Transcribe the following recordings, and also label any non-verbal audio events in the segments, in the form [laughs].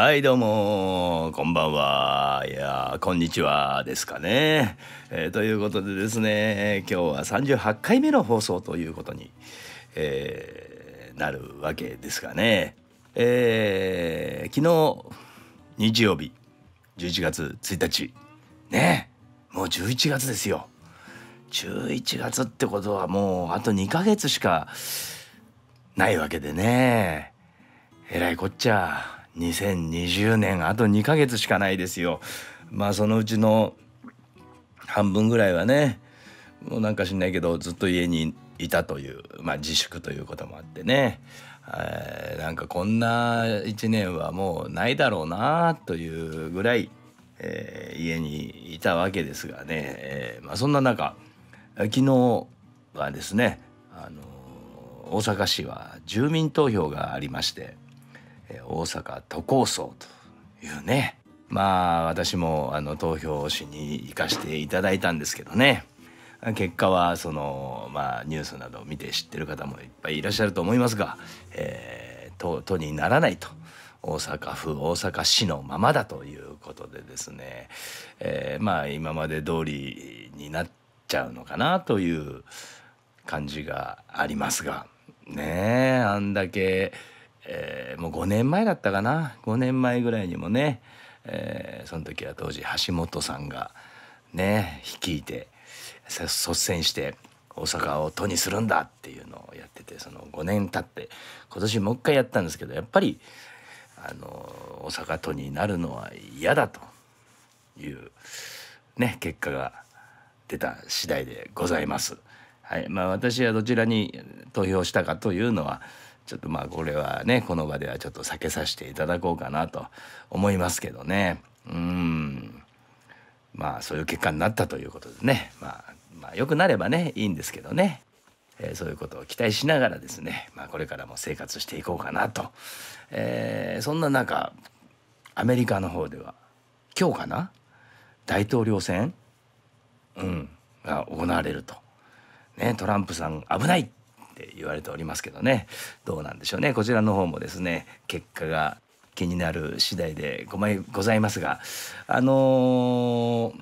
はいどうもこんばんは。いやこんにちはですかね、えー、ということでですね今日は38回目の放送ということに、えー、なるわけですがね、えー、昨日日曜日11月1日ねもう11月ですよ。11月ってことはもうあと2ヶ月しかないわけでね。えらいこっちゃ。2020年あと2ヶ月しかないですよ。まあそのうちの半分ぐらいはねもうなんか知んないけどずっと家にいたという、まあ、自粛ということもあってね、えー、なんかこんな1年はもうないだろうなというぐらい、えー、家にいたわけですがね、えー、まあ、そんな中昨日はですねあの大阪市は住民投票がありまして。大阪都構想というね。まあ私もあの投票しに行かしていただいたんですけどね。結果はそのまあニュースなどを見て知ってる方もいっぱいいらっしゃると思いますが、えー、都都にならないと。大阪府大阪市のままだということでですね、えー、まあ今まで通りになっちゃうのかなという感じがありますが。ねえあんだけえー、もう5年前だったかな5年前ぐらいにもね、えー、その時は当時橋本さんがね率いて率先して大阪を都にするんだっていうのをやっててその5年経って今年もう一回やったんですけどやっぱりあの大阪都になるのは嫌だというね結果が出た次第でございます。はいまあ、私はどちらに投票したかというのはちょっとまあこれはねこの場ではちょっと避けさせていただこうかなと思いますけどね。うん。まあそういう結果になったということでね。まあまあ良くなればねいいんですけどね、えー、そういうことを期待しながらですね、まあ、これからも生活していこうかなと、えー、そんな中アメリカの方では今日かな？大統領選、うん、が行われると。ね、トランプさん危ない。って言われておりますけどね。どうなんでしょうね。こちらの方もですね結果が気になる次第でごまいございますがあの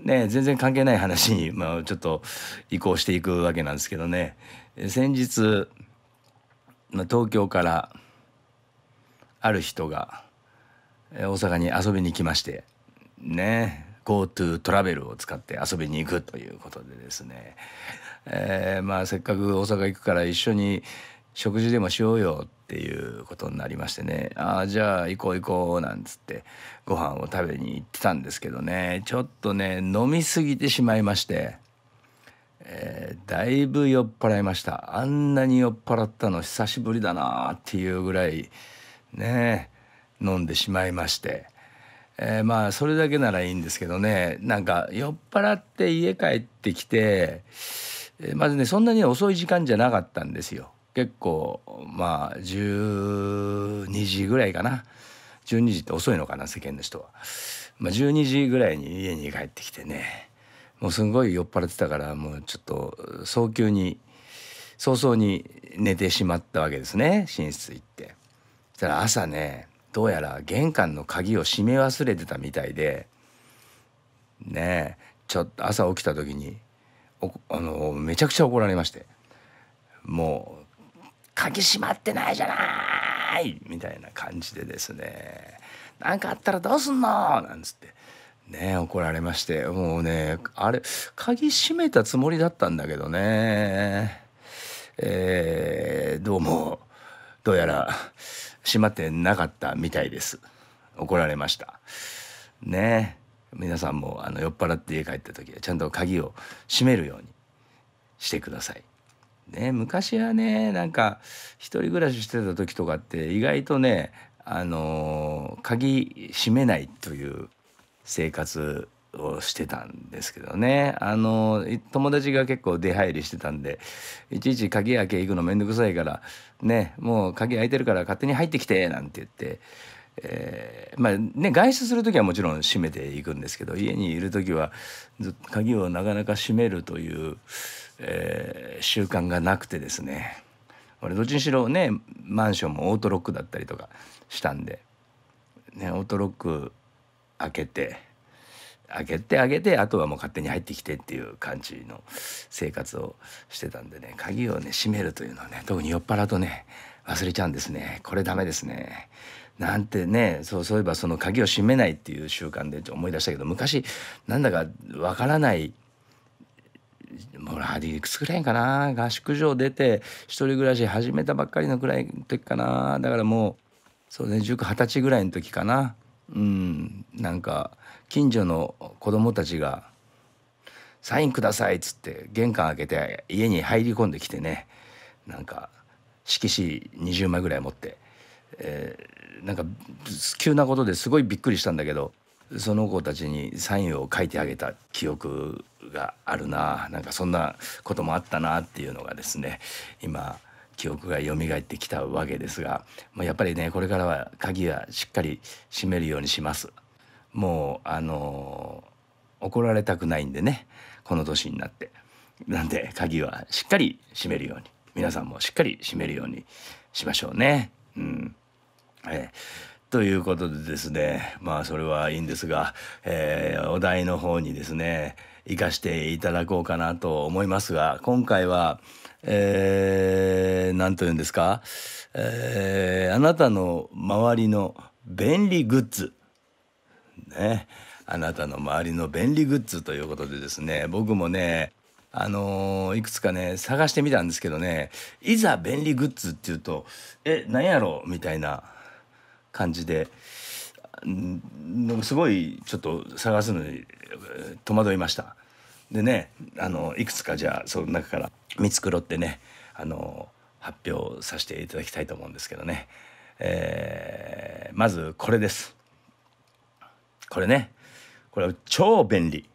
ー、ね全然関係ない話に、まあ、ちょっと移行していくわけなんですけどね。先日東京からある人が大阪に遊びに来ましてね GoTo トラベルを使って遊びに行くということでですね。えー、まあせっかく大阪行くから一緒に食事でもしようよっていうことになりましてね。ああじゃあ行こう行こうなんつってご飯を食べに行ってたんですけどね。ちょっとね飲み過ぎてしまいまして、えー、だいぶ酔っ払いました。あんなに酔っ払ったの久しぶりだなっていうぐらいね飲んでしまいまして。えー、まあそれだけならいいんですけどね。なんか酔っ払って家帰ってきてまずねそんなに遅い時間じゃなかったんですよ。結構まあ12時ぐらいかな。12時って遅いのかな世間の人は、まあ、12時ぐらいに家に帰ってきてね。もうすごい酔っ払ってたからもうちょっと早急に早々に寝てしまったわけですね。寝室行って。そしたら朝ねどうやら玄関の鍵を閉め忘れてたみたいで。ねえちょっと朝起きた時にあのめちゃくちゃ怒られまして。もう「鍵閉まってないじゃない!」みたいな感じでですね「何かあったらどうすんの?」なんつって。ね怒られまして。もうねあれ鍵閉めたつもりだったんだけどね。えー、どうもどうやら閉まってなかったみたいです。怒られました。ね。皆さんもあの酔っ払って家帰った時はちゃんと鍵を閉めるようにしてください。ね、昔はねなんか一人暮らししてた時とかって意外とねあの鍵閉めないという生活をしてたんですけどねあの友達が結構出入りしてたんでいちいち鍵開け行くの面倒くさいからねもう鍵開いてるから勝手に入ってきてなんて言ってえー、まあね外出する時はもちろん閉めていくんですけど家にいる時はず鍵をなかなか閉めるという、えー、習慣がなくてですね俺どっちにしろねマンションもオートロックだったりとかしたんでねオートロック開けて開けてあげてあとはもう勝手に入ってきてっていう感じの生活をしてたんでね鍵をね閉めるというのはね特に酔っ払うとね忘れちゃうんですねこれダメですね。なんてねそうそういえばその鍵を閉めないっていう習慣で思い出したけど昔なんだかわからないもうラディいくつぐらいかな合宿場出て一人暮らし始めたばっかりのくらいの時かなだからもうそうね19二十歳ぐらいの時かな。うんなんか近所の子供たちが「サインください」っつって玄関開けて家に入り込んできてねなんか色紙20枚ぐらい持って、えー、なんか急なことですごいびっくりしたんだけどその子たちにサインを書いてあげた記憶があるななんかそんなこともあったなっていうのがですね今記憶が蘇ってきたわけですが、ま、やっぱりねこれからは鍵はしっかり閉めるようにします。もうあの、怒られたくないんでねこの年になって。なんで鍵はしっかり閉めるように皆さんもしっかり閉めるようにしましょうね。うんえーということでですねまあそれはいいんですが、えー、お題の方にですね生かしていただこうかなと思いますが今回はえー、何と言うんですか、えー、あなたの周りの便利グッズねあなたの周りの便利グッズということでですね僕もねあのー、いくつかね探してみたんですけどねいざ便利グッズっていうとえ何やろみたいな感じで、すごいちょっと探すのに戸惑いました。でねあのいくつかじゃあその中から見繕ってねあの発表させていただきたいと思うんですけどね、えー、まずこれです。これねこれは超便利。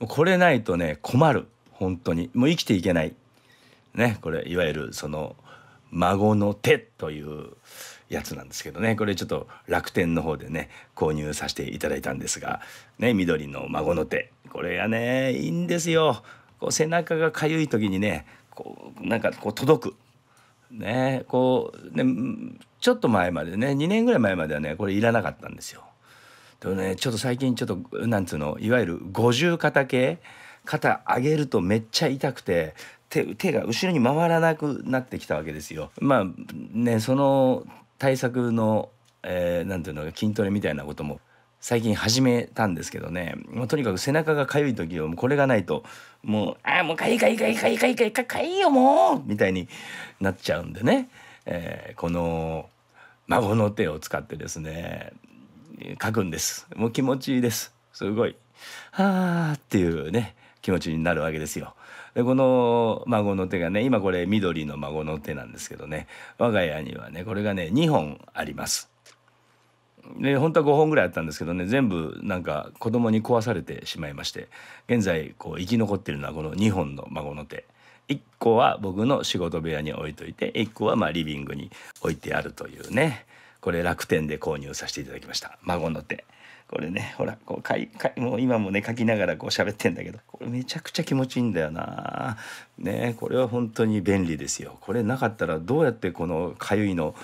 これないとね困る。本当に。もう生きていけない。ねこれいわゆるその孫の手というやつなんですけどね。これちょっと楽天の方でね購入させていただいたんですがね緑の孫の手。これがねいいんですよ。こう背中がかゆい時にねこうなんかこう届く。ねこうねちょっと前までね2年ぐらい前まではねこれいらなかったんですよ。でもねちょっと最近ちょっとなんつうのいわゆる五十肩系肩上げるとめっちゃ痛くて手手が後ろに回らなくなってきたわけですよ。まあねその対策の、えー、なんていうの筋トレみたいなことも最近始めたんですけどね。もうとにかく背中が痒い時はもうこれがないともう「ああもうかゆいかゆいかゆいかゆいかゆいかゆいかゆいよもう!」みたいになっちゃうんでね、えー、この孫の手を使ってですね書くんです。もう気持ちいいです。すごい「はあ」っていうね。気持ちになるわけですよ。でこの孫の手がね今これ緑の孫の手なんですけどね我が家にはねこれがね2本あります。で本当は5本ぐらいあったんですけどね全部なんか子供に壊されてしまいまして現在こう生き残ってるのはこの2本の孫の手1個は僕の仕事部屋に置いといて1個はまあリビングに置いてあるというねこれ楽天で購入させていただきました孫の手。これねほらこうかいかいもう今もね書きながらこう喋ってんだけどこれめちゃくちゃ気持ちいいんだよな。ねこれは本当に便利ですよ。これなかったらどうやってこのかゆいの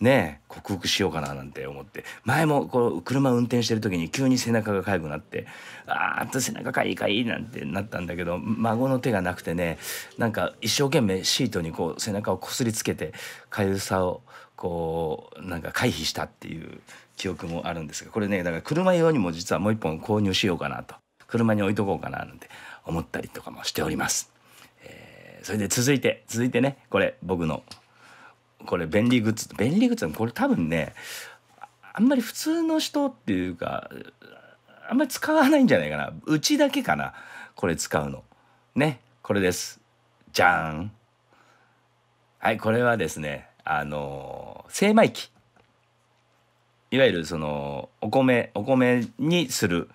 ね克服しようかななんて思って。前もこう車運転してる時に急に背中が痒くなってあーっと背中かいかいなんてなったんだけど孫の手がなくてねなんか一生懸命シートにこう背中をこすりつけて痒さをこうなんか回避したっていう記憶もあるんですがこれねだから車用にも実はもう一本購入しようかなと。車に置いとこうかななんて思ったりとかもしております。えー、それで続いて続いてねこれ僕のこれ便利グッズ。便利グッズこれ多分ねあんまり普通の人っていうかあんまり使わないんじゃないかな。うちだけかなこれ使うの。ねこれです。じゃーんはいこれはですねあの精米機。いわゆるそのお米お米にする。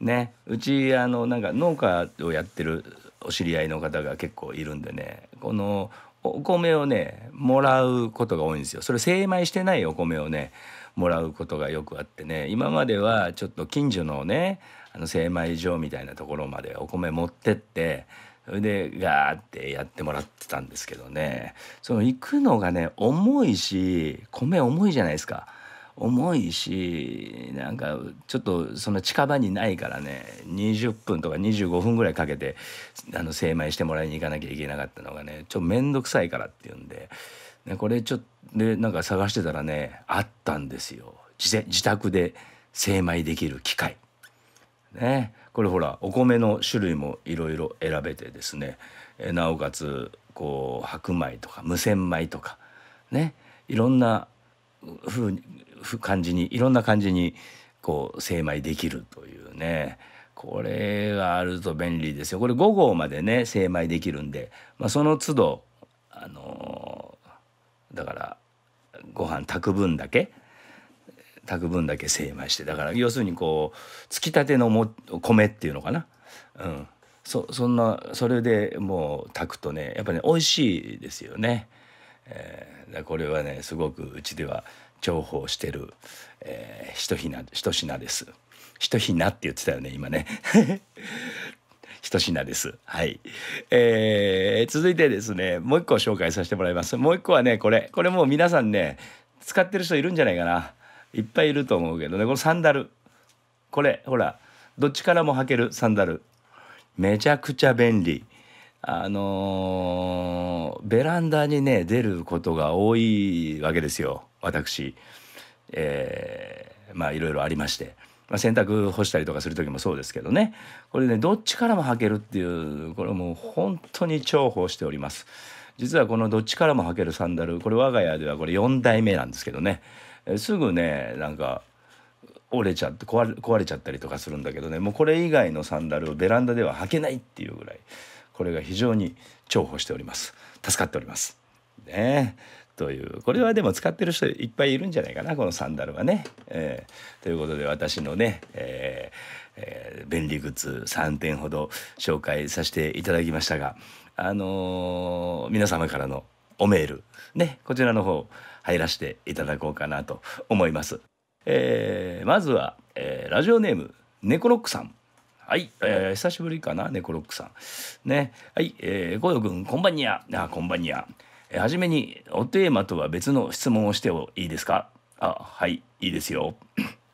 ね。うちあのなんか農家をやってるお知り合いの方が結構いるんでね。このお米をねもらうことが多いんですよ。それ精米してないお米をねもらうことがよくあってね。今まではちょっと近所のねあの精米所みたいなところまでお米持ってってそれでガーってやってもらってたんですけどね。その行くのがね重いし米重いじゃないですか。重いしなんかちょっとその近場にないからね20分とか25分ぐらいかけてあの精米してもらいに行かなきゃいけなかったのがねちょっと面倒くさいからっていうんで、ね、これちょっとでなんか探してたらねあったんですよ自宅で精米できる機械。ね、これほらお米の種類もいろいろ選べてですねえなおかつこう白米とか無洗米とかねいろんなふう感じにいろんな感じにこう精米できるというね。これがあると便利ですよ。これ5合までね精米できるんで、まあ、その都度あのー、だからご飯炊く分だけ炊く分だけ精米して。だから要するにこうつきたてのも米っていうのかな、うん、そそんなそれでもう炊くとねやっぱり、ね、美味しいですよね。えー、これはねすごくうちでは重宝してる、えー、一品一品です。一品って言ってたよね今ね。[laughs] 一品です。はい、えー、続いてですねもう一個紹介させてもらいます。もう一個はねこれこれもう皆さんね使ってる人いるんじゃないかな。いっぱいいると思うけどねこのサンダルこれほらどっちからも履けるサンダルめちゃくちゃ便利。あのー、ベランダにね出ることが多いわけですよ私。えー、まあいろいろありまして、まあ、洗濯干したりとかする時もそうですけどねこれねどっちからも履けるっていうこれもう本当に重宝しております。実はこのどっちからも履けるサンダルこれ我が家ではこれ4代目なんですけどねすぐねなんか折れちゃって壊れ壊れちゃったりとかするんだけどねもうこれ以外のサンダルをベランダでは履けないっていうぐらいこれが非常に重宝しております助かっておりますねというこれはでも使ってる人いっぱいいるんじゃないかなこのサンダルはね、えー、ということで私のね、えーえー、便利グッズ3点ほど紹介させていただきましたがあのー、皆様からのおメールねこちらの方入らせていただこうかなと思います。えー、まずは、えー、ラジオネームネコロックさん。はい、えー、久しぶりかな、ネコロックさん。ね、はい、えー、ゴヨ君、こんばんにゃ。あ、こんばんにゃ。えー、はじめに、おテーマとは別の質問をしてもいいですか？あ、はい、いいですよ。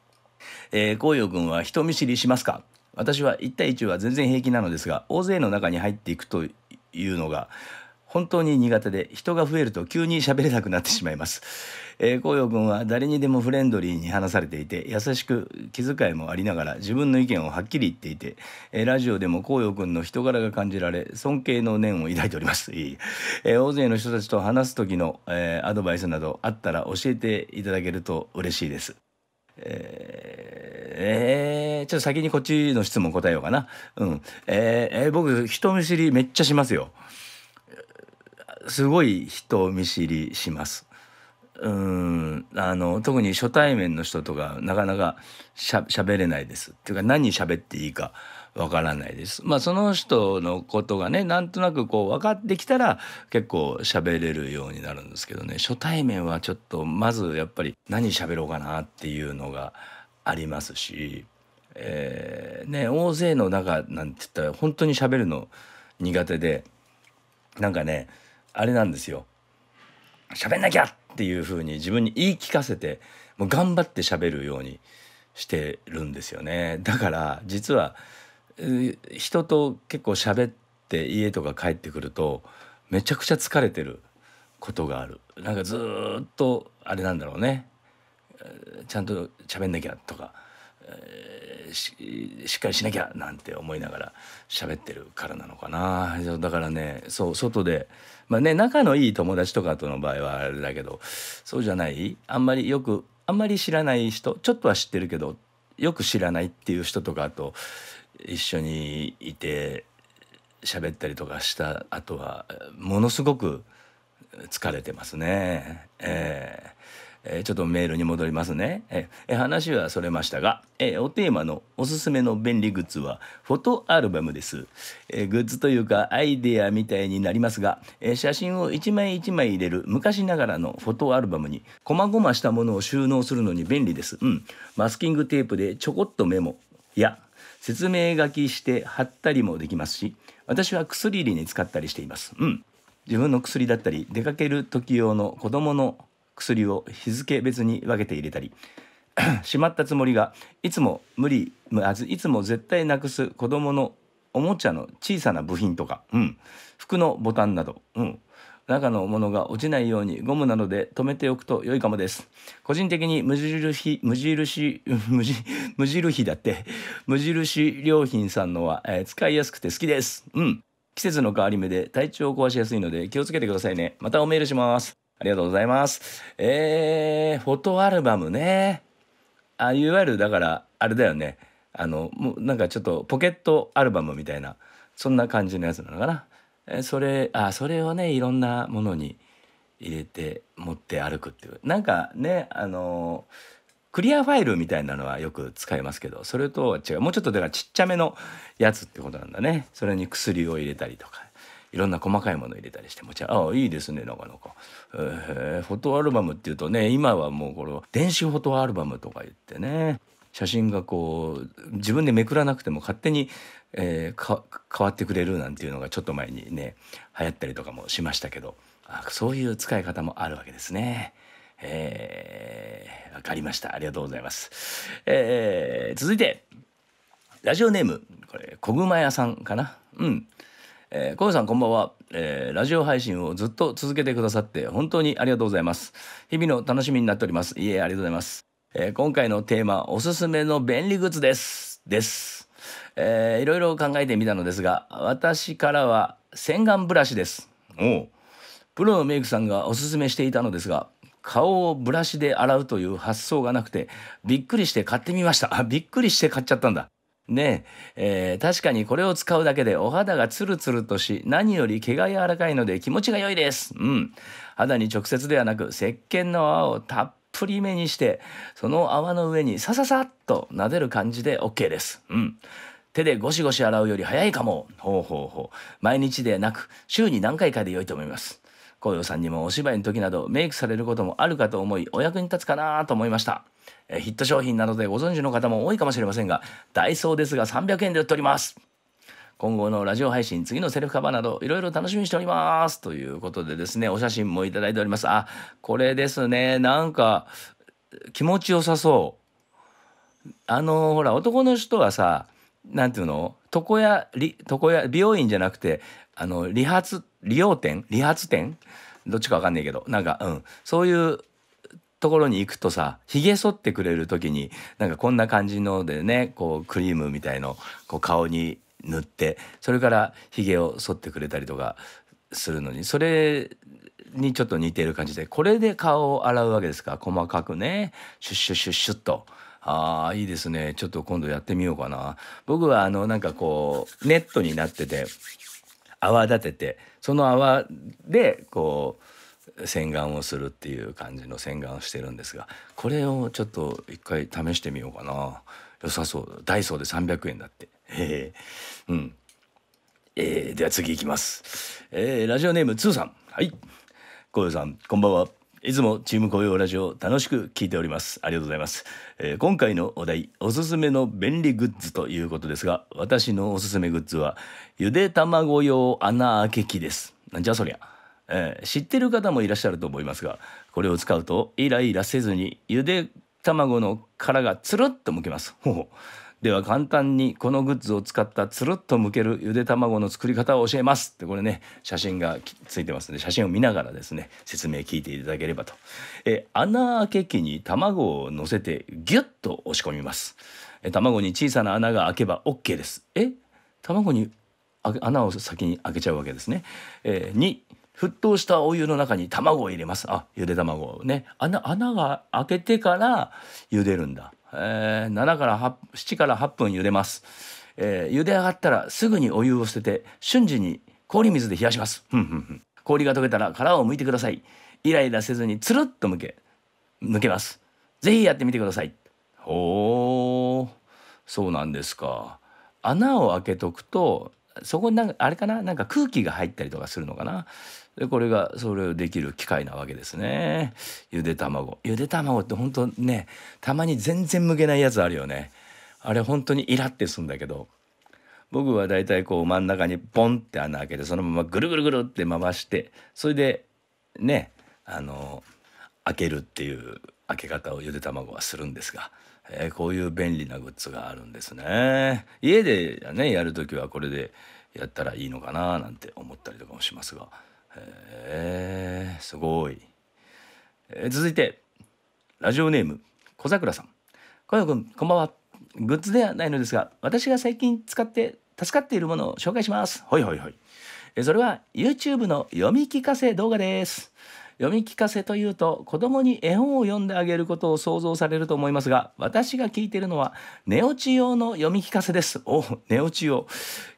[coughs] えー、紅葉君は人見知りしますか？私は1対1は全然平気なのですが、大勢の中に入っていくというのが、本当に苦手で人が増えると急に喋れなくなってしまいます。えー、紅葉君は誰にでもフレンドリーに話されていて優しく気遣いもありながら自分の意見をはっきり言っていて、えー、ラジオでも紅葉君の人柄が感じられ尊敬の念を抱いております。えー、大勢の人たちと話す時の、えー、アドバイスなどあったら教えていただけると嬉しいです。えー、えー、ちょっと先にこっちの質問答えようかな。うん。えー、えー、僕人見知りめっちゃしますよ。すごい人見知りします。うん。あの特に初対面の人とかなかなかしゃべれないです。っていうか何喋っていいかわからないです。まあその人のことがねなんとなくこう分かってきたら結構喋れるようになるんですけどね。初対面はちょっとまずやっぱり何喋ろうかなっていうのがありますし、えー、ね大勢の中なんて言ったら本当に喋るの苦手でなんかねあれなんですよ。喋んなきゃっていうふうに自分に言い聞かせてもう頑張って喋るようにしてるんですよね。だから実は人と結構喋って家とか帰ってくるとめちゃくちゃ疲れてることがある。なんかずっとあれなんだろうね。ちゃんと喋んなきゃとか、ししっかりしなきゃなんて思いながら喋ってるからなのかな。だからねそう外でまあね仲のいい友達とかとの場合はあれだけどそうじゃない？あんまりよくあんまり知らない人？ちょっとは知ってるけどよく知らないっていう人とかと一緒にいて喋ったりとかした後はものすごく疲れてますね。えーえー、ちょっとメールに戻りますね。えー、話はそれましたが、えー、おテーマのおすすめの便利グッズはフォトアルバムです。えグッズというかアイデアみたいになりますが、え写真を一枚一枚入れる昔ながらのフォトアルバムに細々したものを収納するのに便利です。うん。マスキングテープでちょこっとメモや説明書きして貼ったりもできますし、私は薬入れに使ったりしています。うん。自分の薬だったり出かける時用の子供の薬を日付別に分けて入れたり [clears throat] しまったつもりがいつも無理まずいつも絶対なくす子供のおもちゃの小さな部品とか、うん、服のボタンなど、うん、中のものが落ちないようにゴムなどで留めておくと良いかもです。個人的に無印、無印、無印、無印だって、[laughs] 無印良品さんのは、えー、使いやすくて好きです。うん。季節の変わり目で体調を壊しやすいので気をつけてくださいね。またおメールします。ありがとうございます。えー、フォトアルバムね。あ、いわゆるだから、あれだよね。あの、もうなんかちょっとポケットアルバムみたいな、そんな感じのやつなのかな。えそれ、あ、それをね、いろんなものに入れて持って歩くっていう。なんかね、あのクリアファイルみたいなのはよく使いますけどそれとは違うもうちょっとだからちっちゃめのやつってことなんだねそれに薬を入れたりとかいろんな細かいものを入れたりしてもちろんああいいですねなかなか、えー、フォトアルバムっていうとね今はもうこの電子フォトアルバムとか言ってね写真がこう自分でめくらなくても勝手に、えー、変わってくれるなんていうのがちょっと前にね流行ったりとかもしましたけどあそういう使い方もあるわけですね。えー、わかりました。ありがとうございます。えー、続いて、ラジオネーム、これ、小熊屋さんかな。うん。えー、小さんこんばんは、えー、ラジオ配信をずっと続けてくださって本当にありがとうございます。日々の楽しみになっております。いえ、ありがとうございます。えー、今回のテーマ、おすすめの便利グッズです。です。えー、いろいろ考えてみたのですが、私からは洗顔ブラシです。おプロのメイクさんがおすすめしていたのですが、顔をブラシで洗うという発想がなくてびっくりして買ってみましたあびっくりして買っちゃったんだねええー、確かにこれを使うだけでお肌がツルツルとし何より毛が柔らかいので気持ちが良いです。うん。肌に直接ではなく石鹸の泡をたっぷりめにしてその泡の上にさささっと撫でる感じで OK です。うん。手でゴシゴシ洗うより早いかも。ほうほうほう。毎日でなく週に何回かで良いと思います。紅葉さんにもお芝居の時などメイクされることもあるかと思いお役に立つかなと思いました。えヒット商品などでご存知の方も多いかもしれませんがダイソーですが300円で売っております。今後のラジオ配信次のセルフカバーなどいろいろ楽しみにしておりますということでですねお写真もいただいておりますあこれですねなんか気持ちよさそうあのほら男の人はさなんていうの？床屋床屋美容院じゃなくてあの理髪理容店？理髪店？どっちかわかんないけど。なんかうん。そういうところに行くとさひげ剃ってくれる時になんかこんな感じのでねこうクリームみたいのこう顔に塗ってそれからひげを剃ってくれたりとかするのに。それにちょっと似てる感じで。これで顔を洗うわけですか？細かくね。シュッシュッシュッシュッと。ああいいですね。ちょっと今度やってみようかな。僕はあのなんかこうネットになってて泡立ててその泡でこう洗顔をするっていう感じの洗顔をしてるんですがこれをちょっと一回試してみようかな。良さそう。ダイソーで300円だって。ええー、うん。えー、では次いきます、えー、ラジオネームツーさん。はい。小さんこんばんは。いつもチーム雇用ラジオ楽しく聞いております。ありがとうございます、えー、今回のお題おすすめの便利グッズということですが私のおすすめグッズはゆで卵用穴開け器です。なんじゃそりゃ、えー、知ってる方もいらっしゃると思いますがこれを使うとイライラせずにゆで卵の殻がつるっとむけます。ほほでは簡単にこのグッズを使ったつるっとむけるゆで卵の作り方を教えます。ってこれね写真がついてますので写真を見ながらですね説明聞いていただければと。え穴開け器に卵を乗せてギュッと押し込みます。え卵に小さな穴が開けば OK です。え卵に穴を先に開けちゃうわけですね、えー、2沸騰したお湯の中に卵を入れます。あゆで卵をね。穴穴が開けてから茹でるんだ。えー、7から8 7から8分茹でます、えー、茹で上がったらすぐにお湯を捨てて瞬時に氷水で冷やします。氷が溶けたら殻を剥いてください。イライラせずにつるっと剥け抜けます。ぜひやってみてください。おそうなんですか。穴を開けとくとそこになんかあれかな？なんか空気が入ったりとかするのかな？でこれがそれをできる機械なわけですね。ゆで卵。ゆで卵って本当ねたまに全然剥けないやつあるよね。あれ本当にイラってすんだけど。僕はだいたいこう真ん中にポンって穴開けてそのままぐるぐるぐるって回してそれでねあの開けるっていう開け方をゆで卵はするんですが、えー、こういう便利なグッズがあるんですね。家でねやる時はこれでやったらいいのかななんて思ったりとかもしますが。えー、すごい、えー、続いてラジオネーム小桜さん。小くんこんばんは。グッズではないのですが私が最近使って助かっているものを紹介します。はいはいはい。それは YouTube の読み聞かせ動画です読み聞かせというと子供に絵本を読んであげることを想像されると思いますが私が聞いてるのは寝落ち用の読み聞かせです。お寝落ち用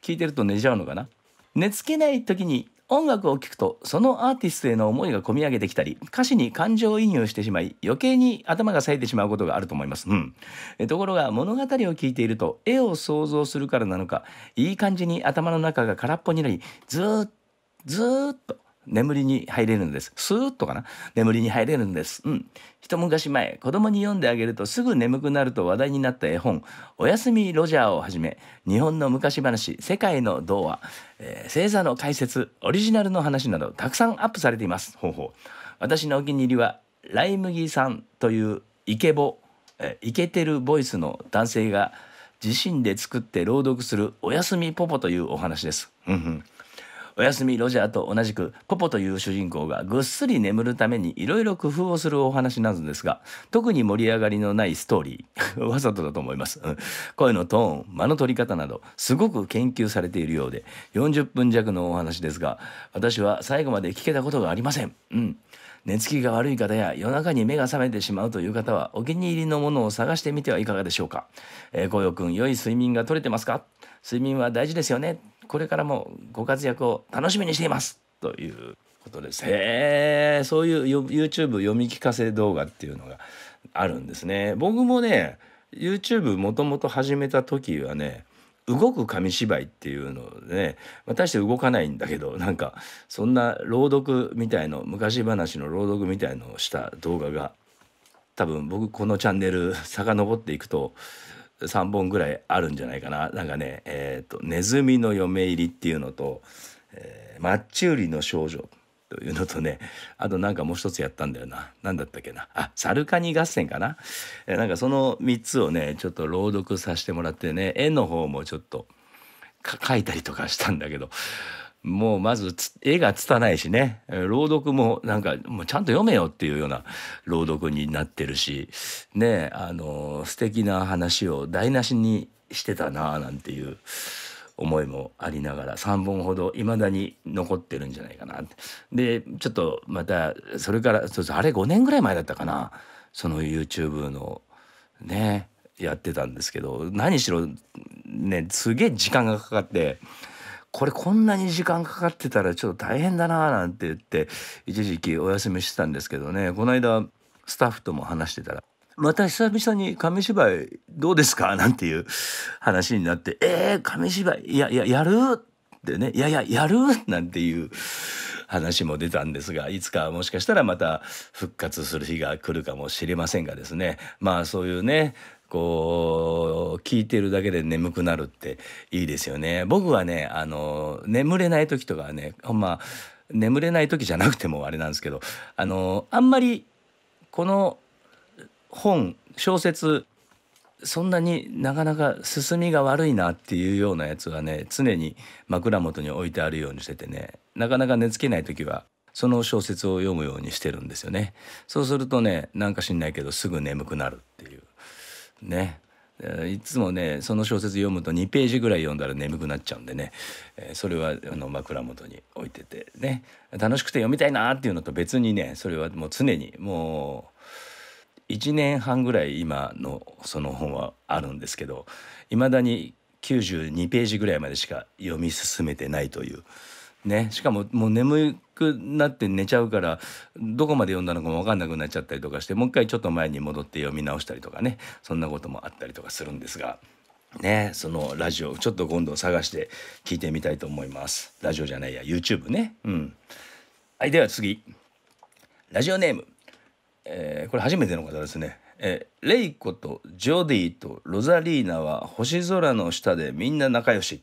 聞いてると寝ちゃうのかな？寝つけない時に音楽を聴くとそのアーティストへの思いが込み上げてきたり歌詞に感情移入してしまい余計に頭が冴えてしまうことがあると思います、うん、えところが物語を聞いていると絵を想像するからなのかいい感じに頭の中が空っぽになりずっずっと眠りに入れるんです。スーッとかな眠りに入れるんです。うん。一昔前、子供に読んであげるとすぐ眠くなると話題になった絵本、おやすみロジャーをはじめ、日本の昔話、世界の童話、えー、星座の解説、オリジナルの話など、たくさんアップされています。ほうほう。私のお気に入りは、ライ麦さんというイケボ、えー、イケてるボイスの男性が自身で作って朗読するおやすみポポというお話です。うんうんおやすみロジャーと同じくポポという主人公がぐっすり眠るためにいろいろ工夫をするお話なのですが [laughs] 特に盛り上がりのないストーリー [laughs] わざとだと思います、[laughs] 声のトーン間の取り方などすごく研究されているようで40分弱のお話ですが私は最後まで聞けたことがありません、うん。寝つきが悪い方や夜中に目が覚めてしまうという方はお気に入りのものを探してみてはいかがでしょうか、えー、紅葉くん良い睡眠が取れてますか？睡眠は大事ですよね。これからもご活躍を楽しみにしていますということです。へえそういう YouTube 読み聞かせ動画っていうのがあるんですね。僕もね YouTube もともと始めた時はね動く紙芝居っていうのでね大して動かないんだけどなんかそんな朗読みたいの昔話の朗読みたいのをした動画が多分僕このチャンネル遡っていくと3本ぐらいあるんじゃないかな。なんかねえっ、ー、と「ネズミの嫁入り」っていうのと「えー、マッチ売りの少女」というのとねあとなんかもう一つやったんだよな。何だったっけな。あサルカニ合戦かな、えー、なんかその3つをねちょっと朗読させてもらってね絵の方もちょっと描いたりとかしたんだけどもうまず絵が拙いしね。朗読もなんかもうちゃんと読めよっていうような朗読になってるし。ねあの素敵な話を台無しにしてたなあなんていう思いもありながら3本ほどいまだに残ってるんじゃないかな。でちょっとまたそれからそうあれ5年ぐらい前だったかな。その YouTube のねやってたんですけど何しろねすげえ時間がかかって。これこんなに時間かかってたらちょっと大変だななんて言って一時期お休みしてたんですけどねこの間スタッフとも話してたら「また久々に紙芝居どうですか?」なんていう話になって「えー、紙芝居いやいややる?」ってね「いやいややる?」なんていう話も出たんですがいつかもしかしたらまた復活する日が来るかもしれませんがですねまあそういうねこう聞いてるだけで眠くなるっていいですよね。僕はねあの眠れない時とかはねほんま眠れない時じゃなくてもあれなんですけどあのあんまりこの本小説そんなになかなか進みが悪いなっていうようなやつはね常に枕元に置いてあるようにしててねなかなか寝つけない時はその小説を読むようにしてるんですよね。そうするとねなんか知んないけどすぐ眠くなるっていうねいつもねその小説読むと2ページぐらい読んだら眠くなっちゃうんでね、えそれはあの枕元に置いててね楽しくて読みたいなっていうのと別にねそれはもう常にもう1年半ぐらい今のその本はあるんですけどいまだに92ページぐらいまでしか読み進めてないという。ね、しかももう眠くなって寝ちゃうからどこまで読んだのかも分かんなくなっちゃったりとかしてもう一回ちょっと前に戻って読み直したりとかねそんなこともあったりとかするんですが。ね、そのラジオちょっと今度探して聞いてみたいと思います。ラジオじゃないや YouTube ね。うん。はいでは次。ラジオネーム、えー、これ初めての方ですね。えー、レイコとジョディとロザリーナは星空の下でみんな仲良し。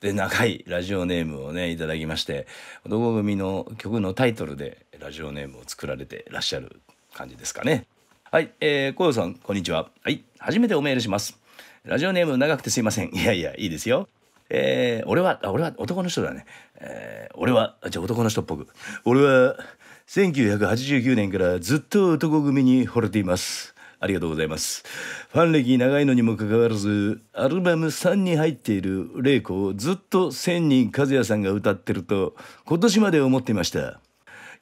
で長いラジオネームをねいただきまして男組の曲のタイトルでラジオネームを作られてらっしゃる感じですかね。はい、えー、小さんこんにちは。はい初めておメールします。ラジオネーム長くてすいません。いやいやいいですよ。えー、俺は俺は男の人だね、えー、俺はじゃあ男の人っぽく。俺は1989年からずっと男組に惚れています。ありがとうございます。ファン歴長いのにもかかわらず、アルバム3に入っている玲子をずっと千人和也さんが歌ってると、今年まで思っていました。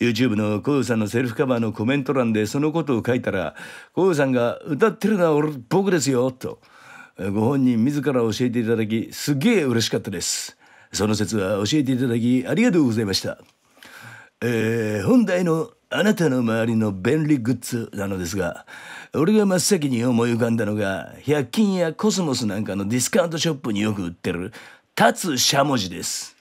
YouTube のコウさんのセルフカバーのコメント欄でそのことを書いたら、コウさんが歌ってるのは俺僕ですよ、と。ご本人自ら教えていただき、すげえ嬉しかったです。その説は教えていただきありがとうございました。えー、本題のあなたの周りの便利グッズなのですが、俺が真っ先に思い浮かんだのが、100均やコスモスなんかのディスカウントショップによく売ってる、立つしゃもじです。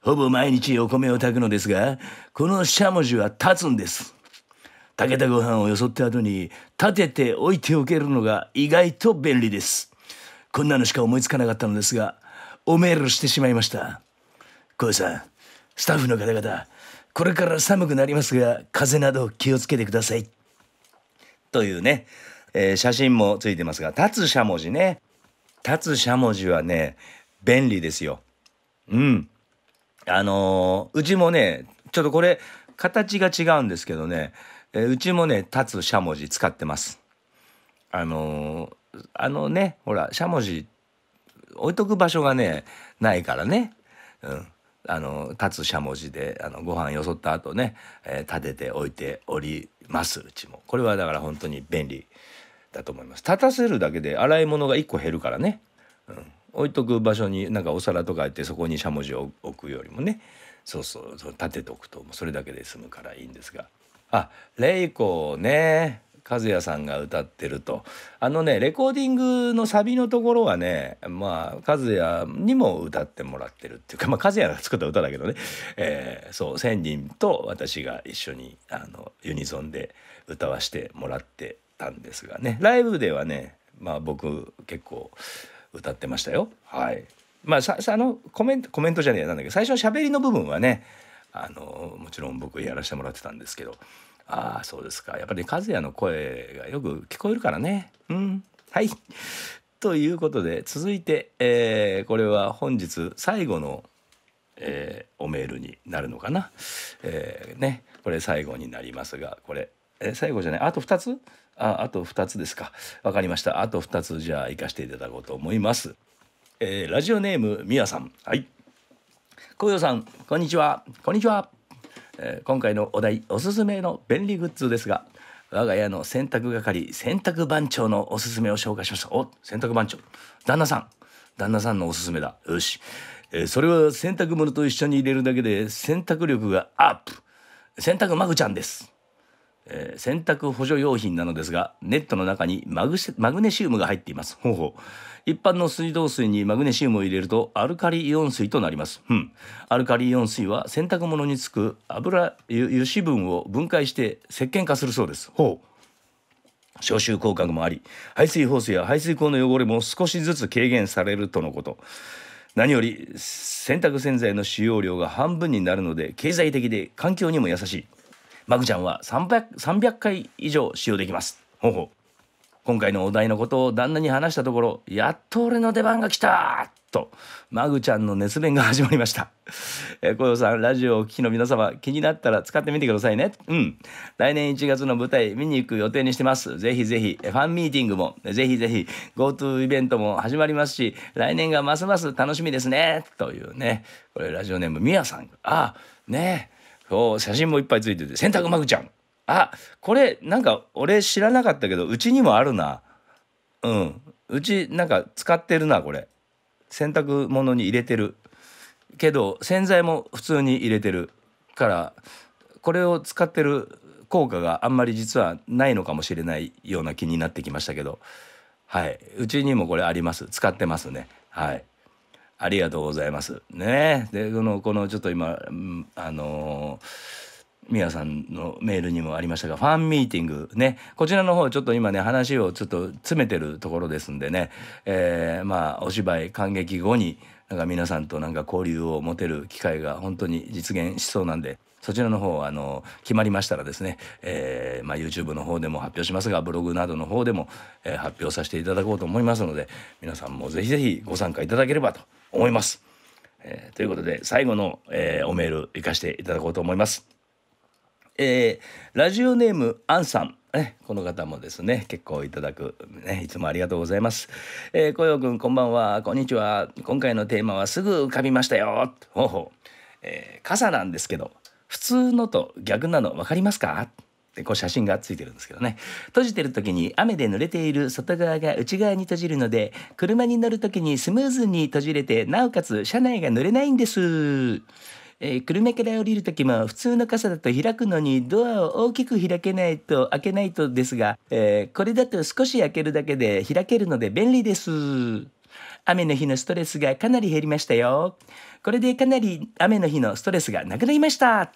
ほぼ毎日お米を炊くのですが、このしゃもじは立つんです。炊けたご飯をよそった後に立てて置いておけるのが意外と便利です。こんなのしか思いつかなかったのですが、おメールしてしまいました。小さん、スタッフの方々、これから寒くなりますが風邪など気をつけてください。というね、えー、写真もついてますが立つしゃもじね立つしゃもじはね便利ですよ。うんあのー、うちもねちょっとこれ形が違うんですけどね、えー、うちもね立つしゃもじ使ってます。あのー、あのねほらしゃもじ置いとく場所がねないからね。うんあの立つしゃもじであのご飯よそった後ね、えー、立てて置いておりますうちも。これはだから本当に便利だと思います。立たせるだけで洗い物が1個減るからね、うん、置いとく場所になんかお皿とかあってそこにしゃもじを置くよりもね。そうそうそう立てておくとそれだけで済むからいいんですが。あレイコね。和也さんが歌ってると。あのねレコーディングのサビのところはねまあ和也にも歌ってもらってるっていうかまあ和也が作った歌だけどね、えー、そう千人と私が一緒にあのユニゾンで歌わせてもらってたんですがね。ライブではねまあ僕結構歌ってましたよ。はい。まあさあのコメントコメントじゃねえなんだけど最初の喋りの部分はねあのもちろん僕やらせてもらってたんですけど。ああそうですか。やっぱり和也の声がよく聞こえるからね。うん。はい。[laughs] ということで続いて、えー、これは本日最後の、えー、おメールになるのかな、えー、ね。これ最後になりますがこれ、えー、最後じゃない。あと2つ？ああと2つですか。分かりました。あと2つじゃあ行かせていただこうと思います、えー、ラジオネームみやさん。はい。紅葉さんこんにちは。こんにちは。えー、今回のお題おすすめの便利グッズですが我が家の洗濯係洗濯番長のおすすめを紹介しましたお洗濯番長。旦那さん。旦那さんのおすすめだ。よし、えー、それは洗濯物と一緒に入れるだけで洗濯力がアップ。洗濯マグちゃんです。えー、洗濯補助用品なのですがネットの中にマグネシウムが入っています。ほうほう。一般の水道水にマグネシウムを入れるとアルカリイオン水となります、うん、アルカリイオン水は洗濯物につく油油脂分を分解して石鹸化するそうです。ほう。消臭効果もあり排水ホースや排水口の汚れも少しずつ軽減されるとのこと。何より洗濯洗剤の使用量が半分になるので経済的で環境にも優しい。マグちゃんは 300, 300回以上使用できますほうほう今回のお題のことを旦那に話したところ「やっと俺の出番が来た!」とマグちゃんの熱弁が始まりました。えー、小夜さんラジオをお聞きの皆様気になったら使ってみてくださいね。うん来年1月の舞台見に行く予定にしてます。ぜひぜひファンミーティングもぜひぜひ GoTo イベントも始まりますし来年がますます楽しみですねというねこれラジオネームみやさんあねえそう写真もいっぱいついてて洗濯マグちゃん。あこれなんか俺知らなかったけどうちにもあるな。うん。うちなんか使ってるなこれ。洗濯物に入れてる。けど洗剤も普通に入れてるからこれを使ってる効果があんまり実はないのかもしれないような気になってきましたけど。はい。うちにもこれあります。使ってますね。はい。ありがとうございます。ね。でこのこのちょっと今あのー皆さんのメールにもありましたがファンミーティングね。こちらの方ちょっと今ね話をちょっと詰めてるところですんでね、えー、まあお芝居感激後になんか皆さんとなんか交流を持てる機会が本当に実現しそうなんでそちらの方あの決まりましたらですね、えーまあ、YouTube の方でも発表しますがブログなどの方でも、えー、発表させていただこうと思いますので皆さんもぜひぜひご参加いただければと思います。えー、ということで最後の、えー、おメール行かせていただこうと思います。えー、ラジオネームアンさんね、この方もですね結構いただく、ね、いつもありがとうございます。えー、小陽君こんばんはこんにちは今回のテーマはすぐ浮かびましたよほうほう、えー、傘なんですけど普通のと逆なの分かりますか？こう写真がついてるんですけどね閉じてる時に雨で濡れている外側が内側に閉じるので車に乗る時にスムーズに閉じれてなおかつ車内が濡れないんです。えー、車から降りる時も普通の傘だと開くのにドアを大きく開けないと開けないとですが、えー、これだと少し開けるだけで開けるので便利です。雨の日のストレスがかなり減りましたよ。これでかなり雨の日のストレスがなくなりました。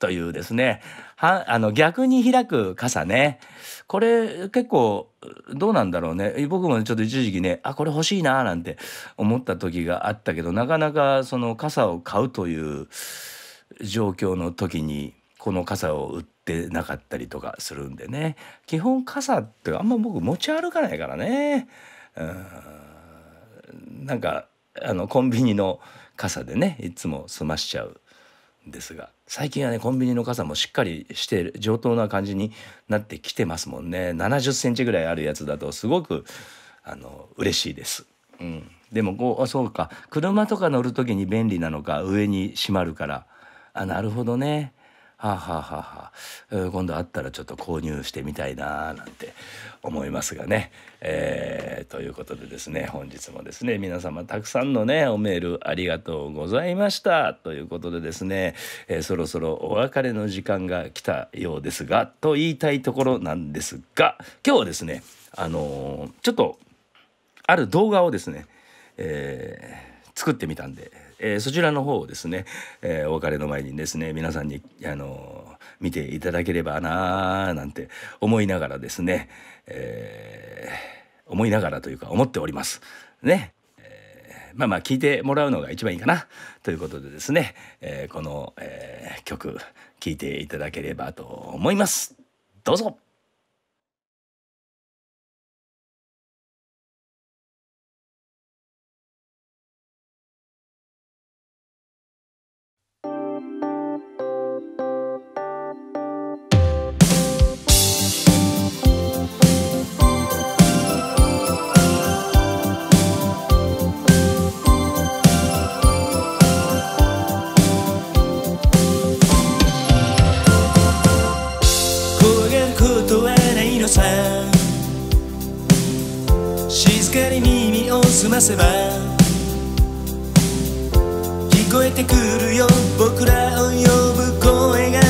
というですねはあの逆に開く傘ね。これ結構どうなんだろうね。僕もちょっと一時期ねあこれ欲しいななんて思った時があったけどなかなかその傘を買うという状況の時にこの傘を売ってなかったりとかするんでね。基本傘ってあんま僕持ち歩かないからね。うん。なんかあのコンビニの傘でねいつも済ましちゃうんですが。最近はねコンビニの傘もしっかりして上等な感じになってきてますもんね。70センチぐらいあるやつだとすごくあの嬉しいです。うん、でもこうあそうか。車とか乗る時に便利なのか上に閉まるから。あなるほどね。はあ、はあはあ、今度あったらちょっと購入してみたいななんて思いますがね。えー、ということでですね本日もですね皆様たくさんのねおメールありがとうございましたということでですね、えー、そろそろお別れの時間が来たようですがと言いたいところなんですが今日はですねあのー、ちょっとある動画をですね、えー、作ってみたんでえー、そちらの方をですね、えー、お別れの前にですね皆さんにあの見ていただければなーなんて思いながらですね、えー、思いながらというか思っております。ね。え、まあまあ聞いてもらうのが一番いいかなということでですね、えー、この、えー、曲聴いていただければと思います。どうぞせば聞こえてくるよ。僕らを呼ぶ声が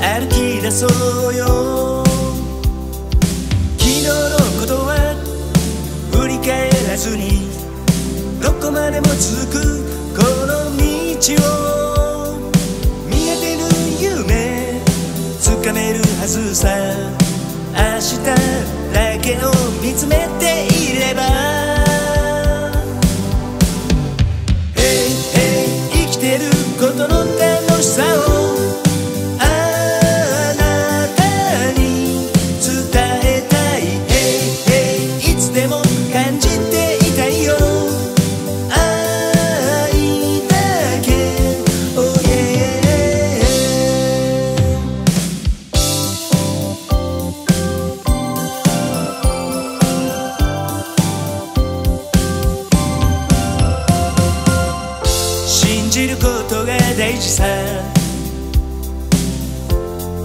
歩き出そうよ。昨日のことは振り返らずにどこまでも続くこの道を見えてる夢つかめるはずさ。明日だけを見つめていれば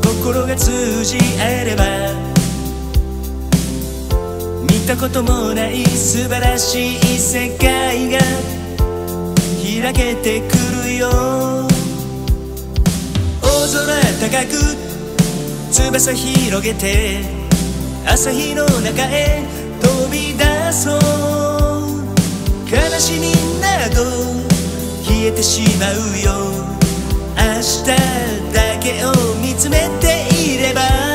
心が通じ合えれば見たこともない素晴らしい世界が開けてくるよ。大空高く翼広げて朝日の中へ飛び出そう。悲しみなど消えてしまうよ。明日だけを見つめていれば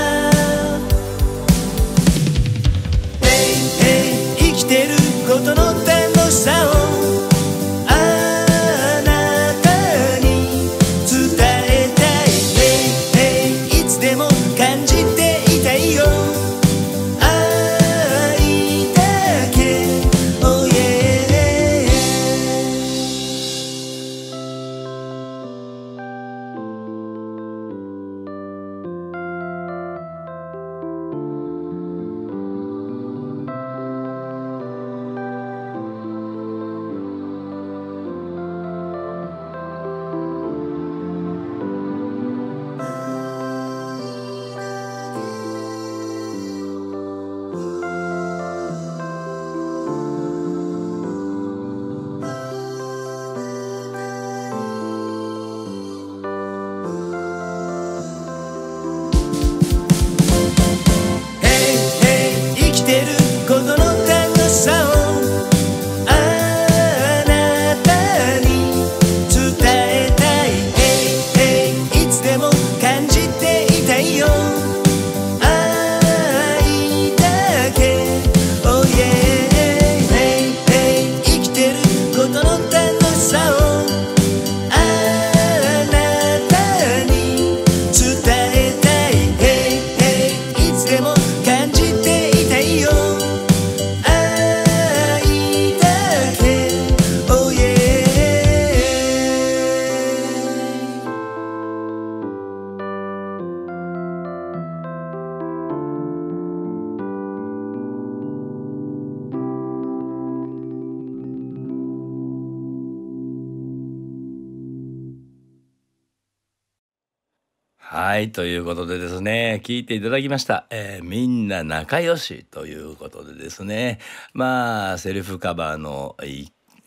はいということでですね聞いていただきました、えーみんな仲良しということでですね。まあセルフカバーの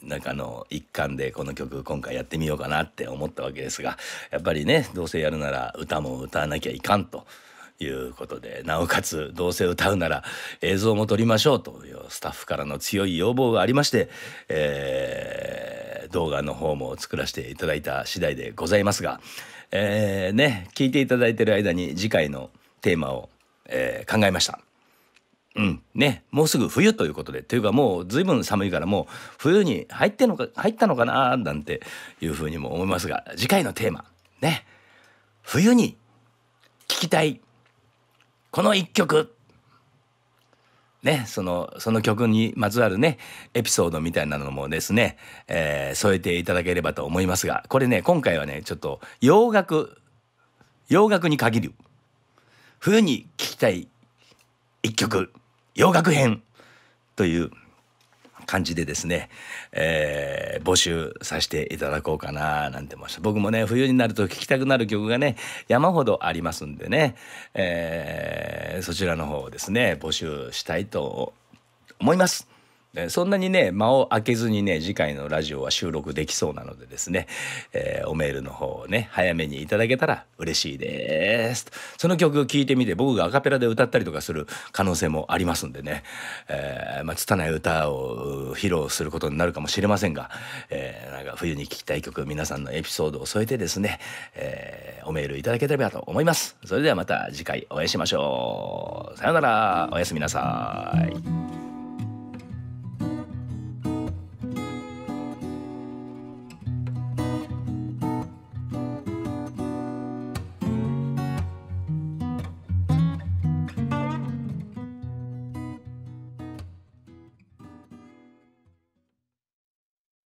中の一環でこの曲今回やってみようかなって思ったわけですがやっぱりねどうせやるなら歌も歌わなきゃいかんということでなおかつどうせ歌うなら映像も撮りましょうというスタッフからの強い要望がありまして、えー動画の方も作らせていただいた次第でございますが、えーね聞いていただいてる間に次回のテーマを、えー考えました。うんねもうすぐ冬ということでというかもう随分寒いからもう冬に入ってのか入ったのかななんていうふうにも思いますが次回のテーマね冬に聴きたいこの一曲ねそのその曲にまつわるねエピソードみたいなのもですね、えー添えていただければと思いますがこれね今回はねちょっと洋楽洋楽に限る冬に聴きたい一曲洋楽編という感じでですね、えー募集させていただこうかななんて思いました僕もね冬になると聴きたくなる曲がね山ほどありますんでね、えーそちらの方をですね募集したいと思います。えそんなにね間を空けずにね次回のラジオは収録できそうなのでですね、えーおメールの方をね早めにいただけたら嬉しいです。その曲を聴いてみて僕がアカペラで歌ったりとかする可能性もありますんでね、えーまあ拙い歌を披露することになるかもしれませんが、えーなんか冬に聴きたい曲皆さんのエピソードを添えてですね、えーおメールいただければと思います。それではまた次回お会いしましょう。さようなら。おやすみなさい。